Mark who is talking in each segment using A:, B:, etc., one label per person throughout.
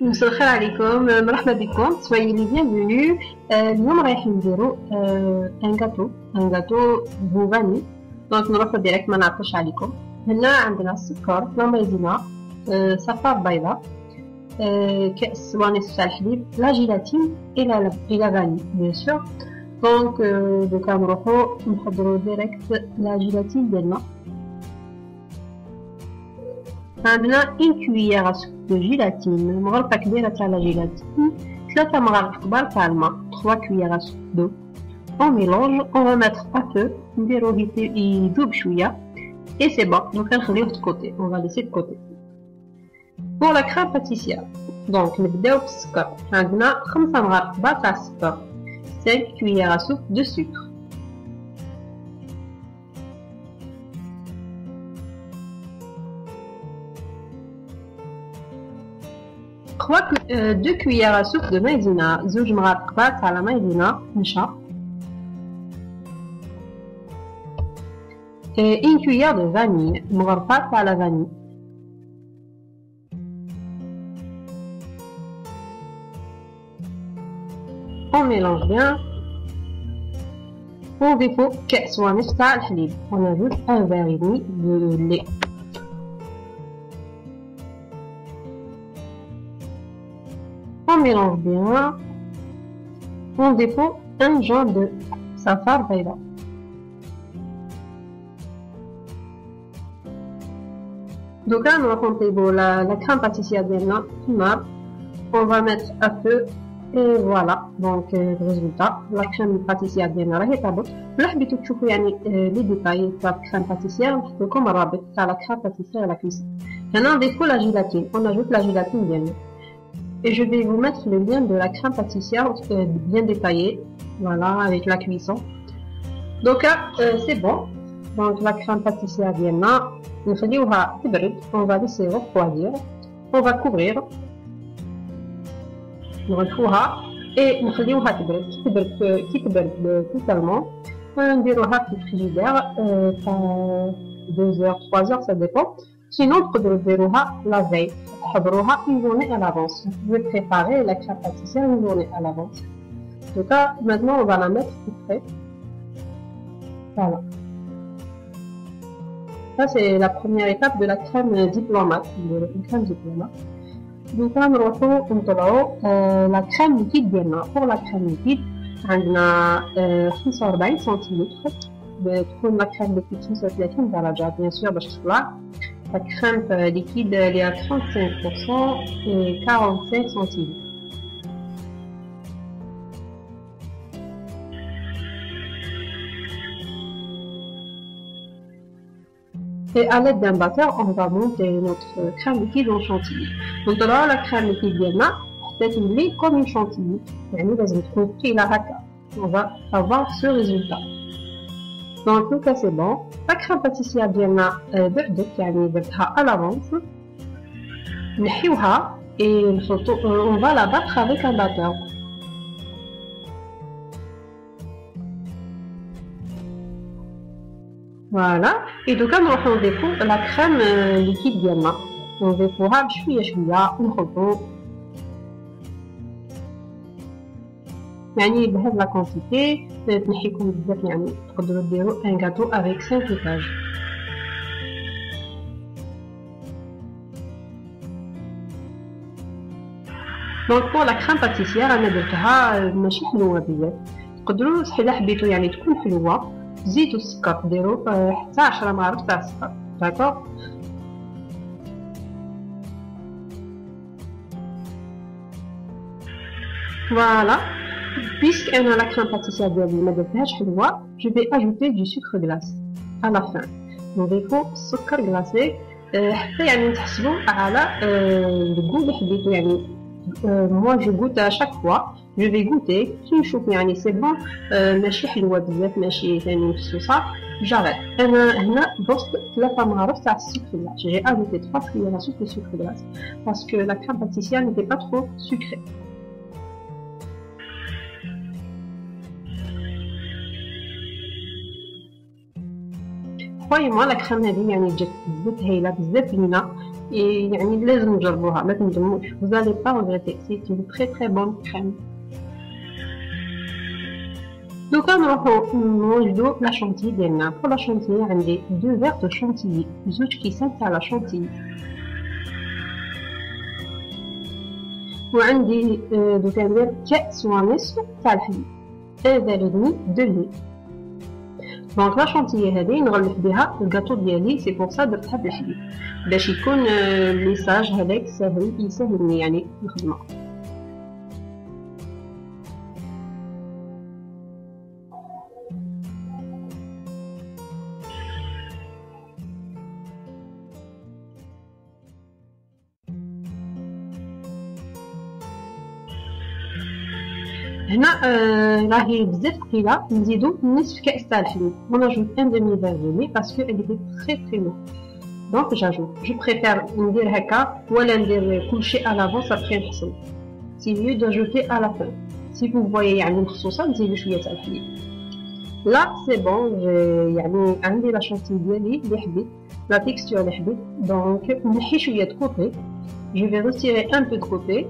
A: مساء الخير عليكم مرحبا بكم soyez les bienvenus اليوم رايحين نديرو ان غاتو ان غاتو بوفاني دونك نروحو ديريكت ما نعطلش عليكم هنا عندنا السكر لا مايزينا صفار بيضاء كأس ونصف تاع الحليب لا جيلاتين الى الى فاني بيان سور دونك دوكا نروحو نحضرو ديريكت لا جيلاتين ديالنا عندنا ان كويير دو جيلاتين مغرفة كبيرة تاع لا جيلاتين ثلاثة مغارف كبار تاع الماء 3 كويير دو on mélange on va mettre à feu نديرو يذوب شوية et c'est bon donc نخليوه de côté on va laisser de côté pour la crème pâtissière donc نبداو بالسكر عندنا خمسة مغارف كبار تاع السكر 5 cuillères à soupe 3 2 cuillères à soupe de maïzena زوج مغارف كبار تاع la maïzena نشا et une cuillère de vanille مغرفة تاع la vanille on mélange bien on défaut كأس ونصف تاع الحليب on ajoute un verre et demi de lait mélange bien. On dépôt un genre de safar bayra. Donc là, nous avons la, la crème pâtissière d'Elna, On va mettre à feu et voilà donc euh, le résultat la crème pâtissière ديالنا راهي طابت ولا حبيتو تشوفوا يعني لي ديتاي تاع الكريم باتيسيير نحط لكم الرابط تاع لا كريم باتيسيير لا كويسين هنا نضيفو لا جيلاتين on ajoute la gélatine ديالنا et je vais vous mettre le lien de la crème pâtissière euh, bien détaillé, voilà, avec la cuisson. Donc euh, c'est bon. Donc la crème pâtissière Vienna, on va laisser refroidir. On va couvrir. On retrouve et نخليوها تبرد تبرد كي تبرد totalement نديروها في الفريجيدير 2 heures 3 heures ça dépend sinon تقدروا ديروها la veille تحضروها une journée à l'avance. Vous pouvez préparer la crème pâtissière une journée à l'avance. En tout cas, maintenant, on va la mettre tout près. Voilà. Ça, c'est la première étape de la crème diplomate, de la crème diplomate. Donc, là, nous retrouvons la crème liquide ديالنا. Pour la crème liquide, عندنا 45 سنتيمتر تكون la crème liquide 35 درجة bien sûr باش تطلع la crème liquide elle est à 35% et 45 centilitres. Et à l'aide d'un batteur, on va monter notre crème liquide en chantilly. Donc là, la crème liquide ديالنا peut être comme une chantilly. يعني لازم تكون قيلة هكا. On va avoir ce résultat. Donc, tout cas, c'est bon. La crème pâtissière ديالنا بردت يعني درتها à l'avance. نحيوها et on va la battre avec un batteur. Voilà. Et donc, on défaut la crème liquide ديالنا. On défouها بشوية شوية ونخلطو يعني بهاد لا كونتيتي تنحيكم بزاف يعني تقدروا ديروا ان غاتو افيك 5 ايتاج دونك بور لا كريم باتيسيير أنا درتها ماشي حلوة بزاف. تقدروا الا حبيتو يعني تكون حلوة. زيدوا السكر ديروا حتى 10 مغارف تاع السكر داكوغ فوالا Puisque la crème pâtissière de la je vais ajouter du sucre glacé à la fin. Donc il faut sucre glacé حتى يعني تحسبوا على الجو اللي حبيتو يعني moi je goûte à chaque fois je vais goûter كي نشوف يعني سي بون ماشي حلوه بزاف ماشي ثاني مفسوسه جاريت انا هنا ضفت ثلاثة مغارف تاع السكر glace j'ai ajouté 3 cuillères à soupe de sucre glace parce que la crème pâtissière n'était pas trop sucrée croyez-moi la crème هذه يعني جات بزاف هايله بزاف بنينه يعني لازم تجربوها ما تندموش vous allez pas regretter c'est une très très bonne crème دوكا نروحو نوجدو لا شونتي ديالنا بور لا شونتي عندي دو فيغ دو شونتيي زوج كيسان تاع لا شونتي وعندي دوكا ندير كأس ونصف تاع الحليب ان فيغ دمي دو لي دونك لا شونتيي هذه نغلف بها الكاطو ديالي سي بور سا درتها بالحليب باش يكون الميساج هذاك سهل يسهلني يعني الخدمه هنا آه راهي بزاف ثقيله نزيدو نصف كاس تاع الحليب اون اجوت ان دمي فير دو باسكو elle était très très lourde دونك جاجوت جو بريفير ندير هكا ولا ندير كلشي على لافونس ابخي نحسب سي ميو داجوتي على فان سي فو فوايي يعني مخصوصه نزيدو شويه تاع الحليب لا سي بون يعني عندي لا شونتي ديالي اللي حبيت لا تيكستور اللي حبيت دونك نحي شويه دو كوتي جو في روتيري ان بو دو كوتي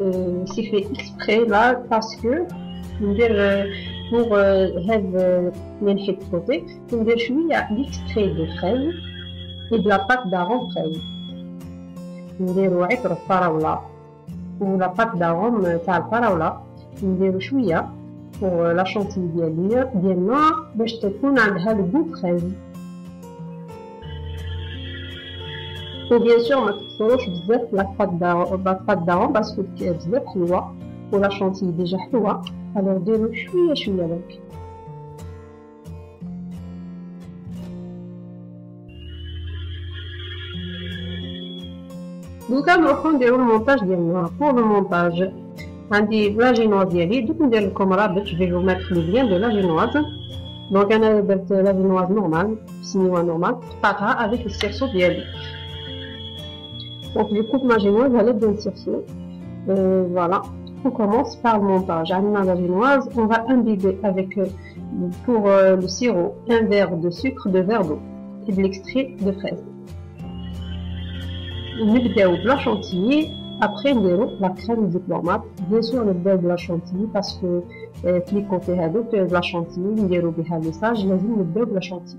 A: euh, c'est fait exprès là parce que ندير pour هاد اللي نحيد كوتي ندير شويه ليكستري دو فريز et de la pâte d'arom fraise نديرو عطر الفراولة ولا بات داروم تاع الفراولة نديرو شوية pour لا شونتي ديالي ديالنا باش تكون عندها البو فريز وبيان سور ما تكثروش بزاف لا بات داروم لا بات داروم باسكو بزاف حلوة ولا شونتي ديجا حلوة الوغ ديرو شوية شوية برك دوكا نروحو نديرو المونتاج ديالنا بور لو مونتاج عندي لا جينواز ديالي دوك ندير لكم رابط جو في فو ميتر لو ليان دو لا جينواز دونك انا درت لا جينواز نورمال سنيوه نورمال قطعتها افيك السيرسو ديالي دونك جو كوب ما جينواز على دون سيرسو فوالا On commence par le montage. Anna la génoise, on va imbiber avec, pour euh, le sirop, un verre de sucre, deux verres d'eau et de l'extrait de fraise. نبداو بلا شونتيي ابخي نديرو لا كريم ديبلومات بيان سور نبداو بلا شونتيي باسكو في لي كوتي هادوك بلا شونتيي نديرو بها ميساج لازم نبداو بلا شونتيي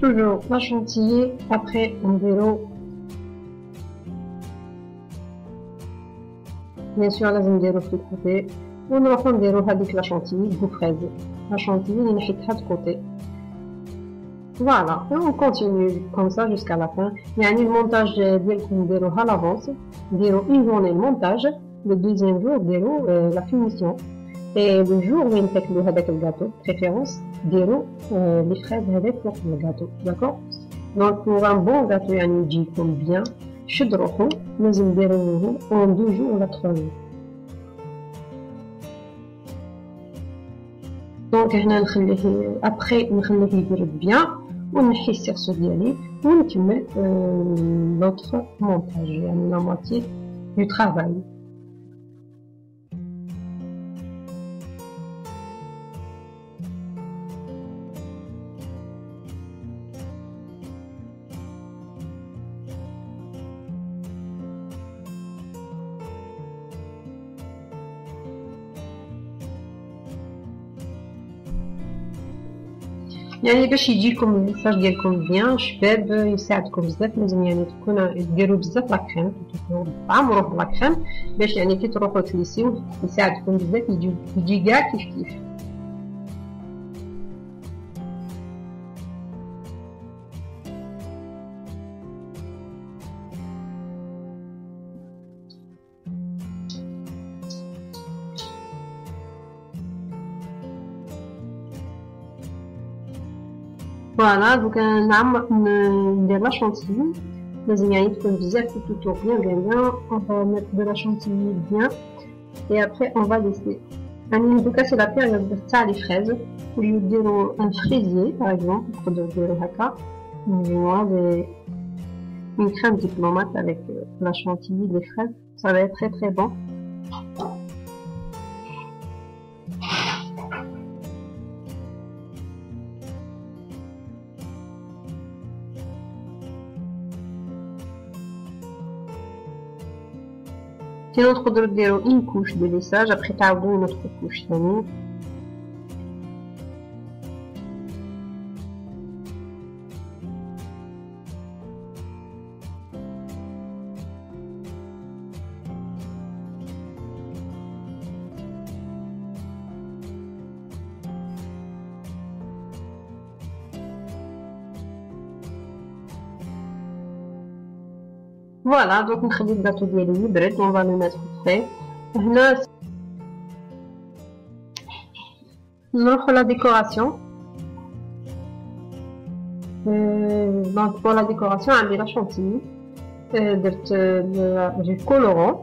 A: toujours la chantilly, après on vélo. Bien sûr, لازم نديرو في الكوتي ونروحو نديرو هذيك لا شونتيي بو فريز لا شونتيي اللي نحيتها دو كوتي فوالا اون كونتينيو كوم سا جوسكا لا فان يعني المونتاج ديالكم نديروها لافونس نديرو اون جورني المونتاج لو دوزيام جور ديرو لا فينيسيون Et le jour où on fait le gâteau, préférence, ديروا les fraises هذاك فوق الجاتو d'accord donc pour un bon gâteau يعني يجيكم bien شد روحو لازم ديروه en deux jours ولا trois jours دونك هنا نخليه ابخي نخليه يبرد بيان ونحي السيرسو ديالي ونكمل لوطخ مونتاج يعني لا موتي دو ترافاي يعني باش يجيكم الميساج ديالكم بيان شباب يساعدكم بزاف لازم يعني تكون ديروا بزاف لاكريم تعمروا في لاكريم باش يعني كي تروحوا تليسيو يساعدكم بزاف يجي يجي كاع كيف كيف Voilà, donc un arbre de la chantilly. Les ingrédients, comme je disais, tout autour bien, bien, bien. On va mettre de la chantilly bien. Et après, on va laisser. En tout cas, c'est la période de ça, les fraises. Au lieu de un fraisier, par exemple, pour de l'Ohaka, moi, des... une crème diplomate avec euh, la chantilly, des fraises. Ça va être très très bon. تقدروا ديروا ان كوش دو ليساج ابخي تعاودوا اون اوتر كوش ثاني فوالا دوك نخلي الباتو ديالي يبرد اون فا لو ميتر فخي هنا نروحو لا ديكوراسيون دونك بور لا ديكوراسيون عندي لا شونتيي درت جي كولورون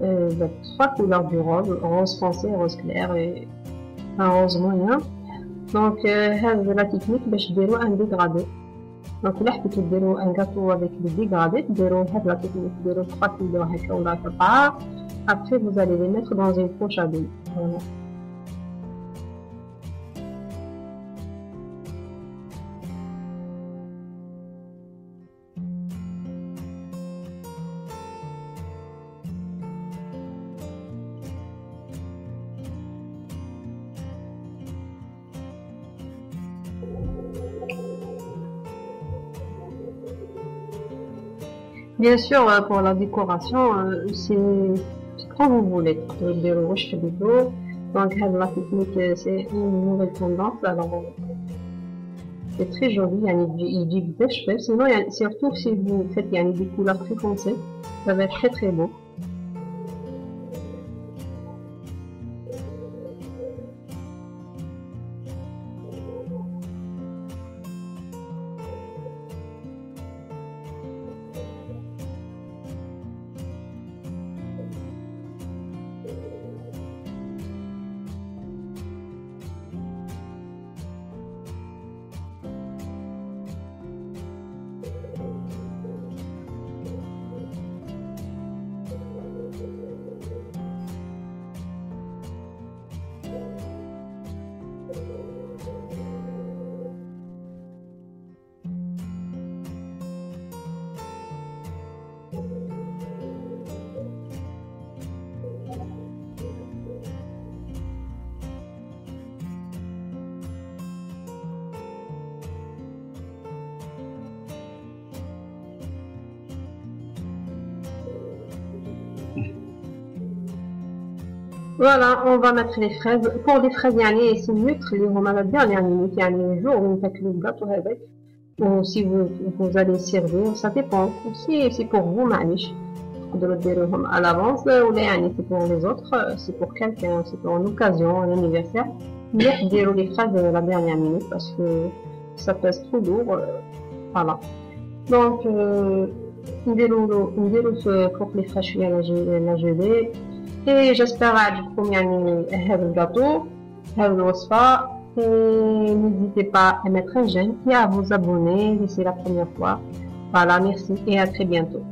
A: درت تخوا كولور دو روز روز فونسي روز كلير اي ان روز موين دونك هاد لا تكنيك باش ديرو ان ديغرادي دونك الا حبيتو ديرو ان غاتو افيك دي ديغرادي ديرو هاد لا ديرو 3 كيلو هكا ولا 4 après vous allez les mettre dans une poche à billes Bien sûr, euh, pour la décoration, euh, c'est quand vous voulez. Donc, la technique, c'est une nouvelle tendance. Alors, euh, c'est très joli. Il dit que sinon, surtout si vous faites des couleurs très foncées, ça va être très très beau. Voilà, on va mettre les fraises. Pour les fraises, يعني c'est mieux تخليهم à la dernière minute, يعني le jour où vous faites le gâteau avec. Ou si vous, vous allez servir, ça dépend. Si c'est pour vous, معليش. تقدروا ديروهم à l'avance ولا يعني c'est pour les autres, c'est pour quelqu'un, c'est pour une occasion, un anniversaire. مليح ديروا les fraises à la dernière minute parce que ça pèse trop lourd. Voilà. Donc, euh, نديروا نديروا فوق les fraises شوية la gelée. j'espère que vous avez le gâteau, et n'hésitez pas à mettre un j'aime et à vous abonner si c'est la première fois. Voilà, merci et à très bientôt.